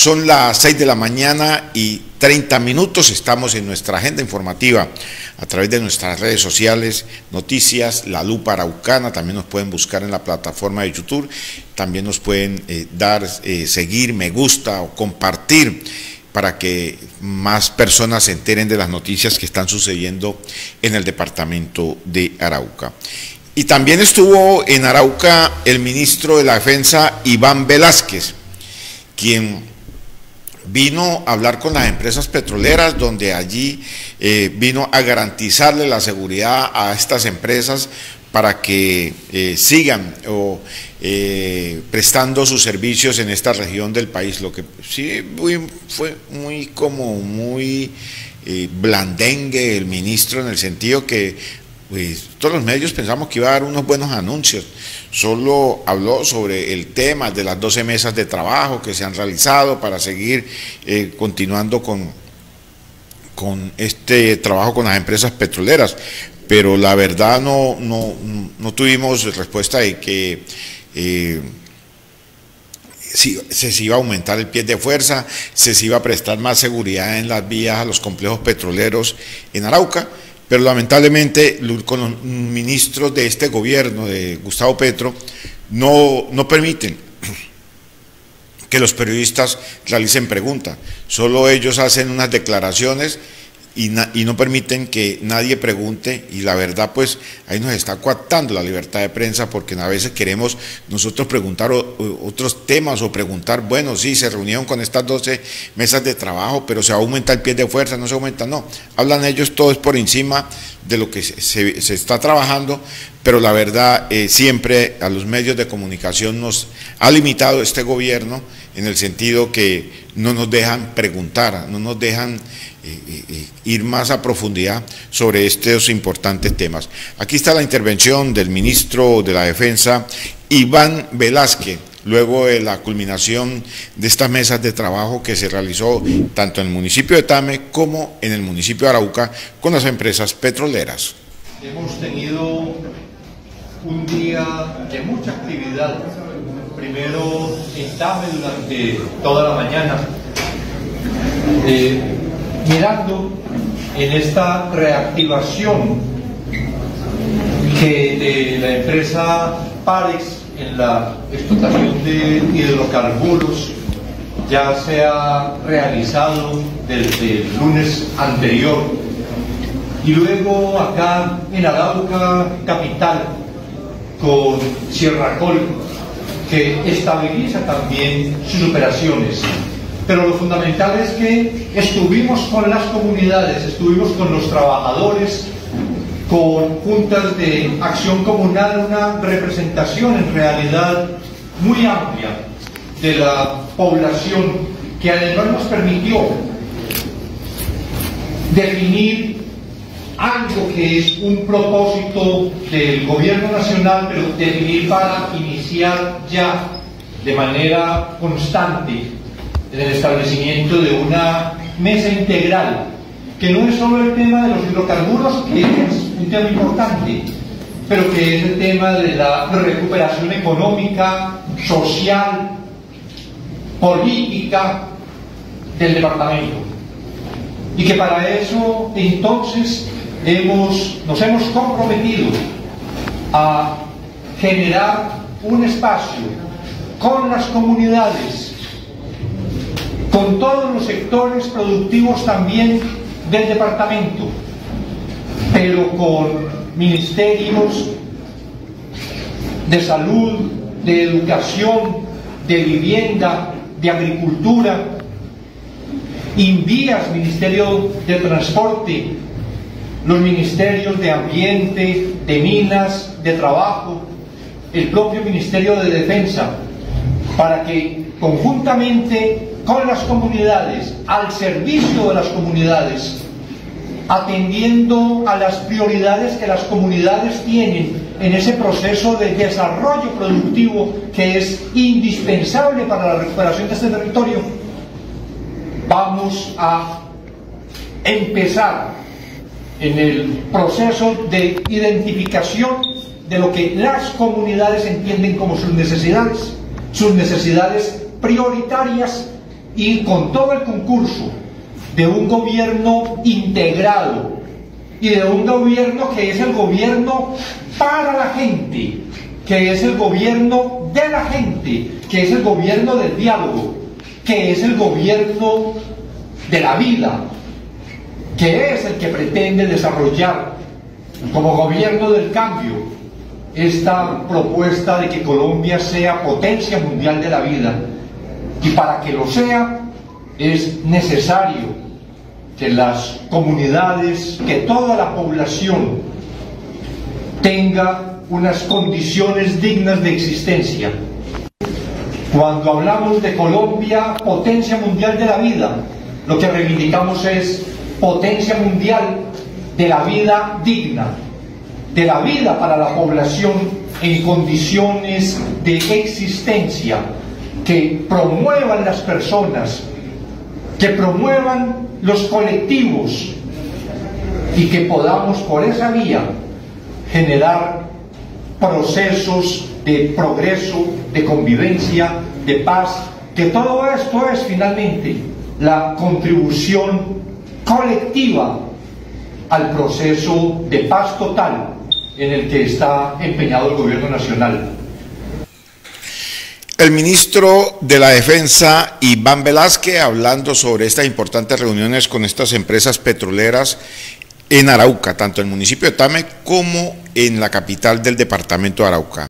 Son las 6 de la mañana y 30 minutos. Estamos en nuestra agenda informativa a través de nuestras redes sociales, noticias, La Lupa Araucana. También nos pueden buscar en la plataforma de YouTube. También nos pueden eh, dar, eh, seguir, me gusta o compartir para que más personas se enteren de las noticias que están sucediendo en el departamento de Arauca. Y también estuvo en Arauca el ministro de la Defensa, Iván Velázquez, quien vino a hablar con las empresas petroleras, donde allí eh, vino a garantizarle la seguridad a estas empresas para que eh, sigan o, eh, prestando sus servicios en esta región del país. Lo que sí fue muy como muy blandengue el ministro en el sentido que pues, todos los medios pensamos que iba a dar unos buenos anuncios. Solo habló sobre el tema de las 12 mesas de trabajo que se han realizado para seguir eh, continuando con, con este trabajo con las empresas petroleras. Pero la verdad no, no, no tuvimos respuesta de que eh, se iba a aumentar el pie de fuerza, se iba a prestar más seguridad en las vías a los complejos petroleros en Arauca pero lamentablemente con los ministros de este gobierno, de Gustavo Petro, no, no permiten que los periodistas realicen preguntas. Solo ellos hacen unas declaraciones y, no permiten que nadie pregunte y la verdad pues ahí nos está coactando la libertad de prensa porque a veces queremos nosotros preguntar otros temas o preguntar, bueno, sí, se reunieron con estas 12 mesas de trabajo, pero se aumenta el pie de fuerza, no se aumenta, no, hablan ellos todos por encima de lo que se, está trabajando, pero la verdad eh, siempre a los medios de comunicación nos ha limitado este gobierno en el sentido que no nos dejan preguntar, no nos dejan ir más a profundidad sobre estos importantes temas. Aquí está la intervención del ministro de la Defensa, Iván Velázquez, luego de la culminación de estas mesas de trabajo que se realizó tanto en el municipio de Tame como en el municipio de Arauca con las empresas petroleras. Hemos tenido un día de mucha actividad primero estable durante toda la mañana, eh, mirando en esta reactivación que de la empresa Parex en la explotación de hidrocarburos ya se ha realizado desde el lunes anterior y luego acá en Arauca capital con Sierra Col que estabiliza también sus operaciones. Pero lo fundamental es que estuvimos con las comunidades, estuvimos con los trabajadores, con juntas de acción comunal, una representación en realidad muy amplia de la población que además nos permitió definir algo que es un propósito del gobierno nacional, pero definir para iniciar ya de manera constante el establecimiento de una mesa integral, que no es solo el tema de los hidrocarburos, que es un tema importante, pero que es el tema de la recuperación económica, social, política del departamento. Y que para eso entonces hemos, nos hemos comprometido a generar un espacio con las comunidades, con todos los sectores productivos también del departamento, pero con ministerios de salud, de educación, de vivienda, de agricultura, Invías, Ministerio de Transporte, los ministerios de Ambiente, de Minas, de Trabajo, el propio Ministerio de Defensa, para que conjuntamente con las comunidades, al servicio de las comunidades, atendiendo a las prioridades que las comunidades tienen en ese proceso de desarrollo productivo que es indispensable para la recuperación de este territorio, vamos a empezar en el proceso de identificación de lo que las comunidades entienden como sus necesidades, sus necesidades prioritarias y con todo el concurso de un gobierno integrado y de un gobierno que es el gobierno para la gente, que es el gobierno de la gente, que es el gobierno del diálogo, que es el gobierno de la vida, que es el que pretende desarrollar como gobierno del cambio esta propuesta de que Colombia sea potencia mundial de la vida. Y para que lo sea es necesario que las comunidades, que toda la población tenga unas condiciones dignas de existencia. Cuando hablamos de Colombia, potencia mundial de la vida, lo que reivindicamos es potencia mundial de la vida digna, de la vida para la población en condiciones de existencia que promuevan las personas, que promuevan los colectivos y que podamos por esa vía generar procesos de progreso, de convivencia, de paz, que todo esto es finalmente la contribución colectiva al proceso de paz total en el que está empeñado el gobierno nacional. El ministro de la Defensa, Iván Velázquez, hablando sobre estas importantes reuniones con estas empresas petroleras en Arauca, tanto en el municipio de Tame como en la capital del departamento de Arauca.